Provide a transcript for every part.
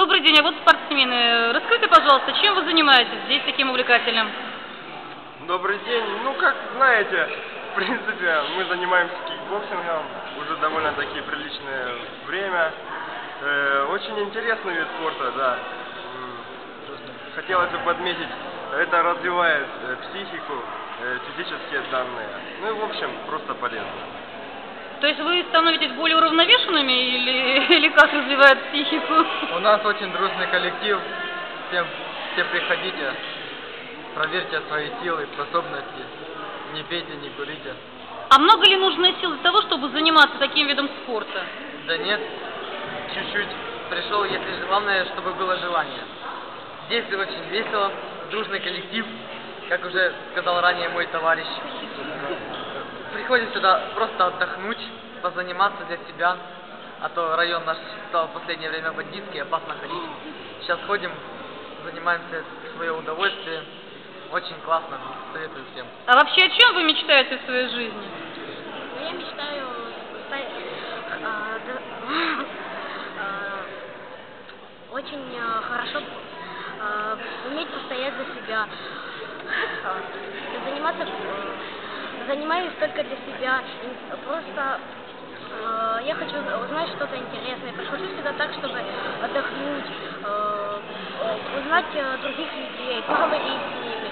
Добрый день, а вот спортсмены. Расскажите, пожалуйста, чем вы занимаетесь здесь таким увлекательным? Добрый день. Ну, как знаете, в принципе, мы занимаемся кикбоксингом уже довольно-таки приличное время. Э, очень интересный вид спорта, да. Хотелось бы подметить, это развивает э, психику, э, физические данные. Ну и, в общем, просто полезно. То есть вы становитесь более уравновешенными как развивает психику? У нас очень дружный коллектив. Всем, все приходите, проверьте свои силы, способности. Не пейте, не курите. А много ли нужно сил для того, чтобы заниматься таким видом спорта? Да нет, чуть-чуть пришел, если главное, чтобы было желание. Здесь очень весело, дружный коллектив, как уже сказал ранее мой товарищ. Приходим сюда просто отдохнуть, позаниматься для себя, а то район наш стал в последнее время бандитский, опасно ходить. Сейчас ходим, занимаемся в свое удовольствие. Очень классно, советую всем. А вообще о чем вы мечтаете в своей жизни? Ну, Я мечтаю стать, а, да, а, очень а, хорошо а, уметь постоять за себя, А, заниматься, э, занимаюсь только для себя, просто а, я хочу узнать что-то интересное, прихожу сюда так, чтобы отдохнуть, э, узнать э, других людей, поговорить с ними.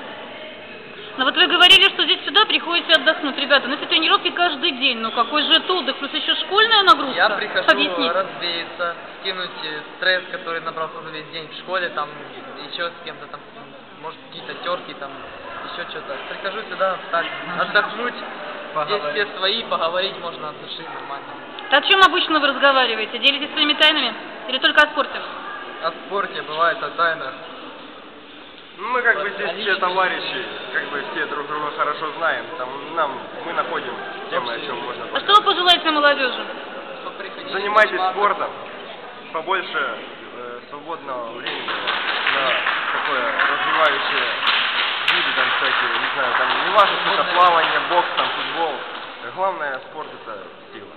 Ну вот вы говорили, что здесь сюда приходите отдохнуть. Ребята, ну если тренировки каждый день, ну какой же это отдых? Плюс еще школьная нагрузка. Я прихожу Объясните. развеяться, скинуть э, стресс, который набрался за весь день в школе, там еще с кем-то там, может какие-то терки, там еще что-то. Прихожу сюда так, отдохнуть. Здесь все свои, поговорить можно от души нормально. О чем обычно вы разговариваете? Делитесь своими тайнами? Или только о спорте? О спорте бывает, о тайнах. Ну, мы как бы здесь все товарищи, как бы все друг друга хорошо знаем. Там нам мы находим темы, о чем можно А что вы пожелаете молодежи? Занимайтесь спортом, побольше э, свободного времени на такое развивающее виды, там всякие, не знаю, там не важно, что это Свободное плавание, бокс главное, спорт это сила.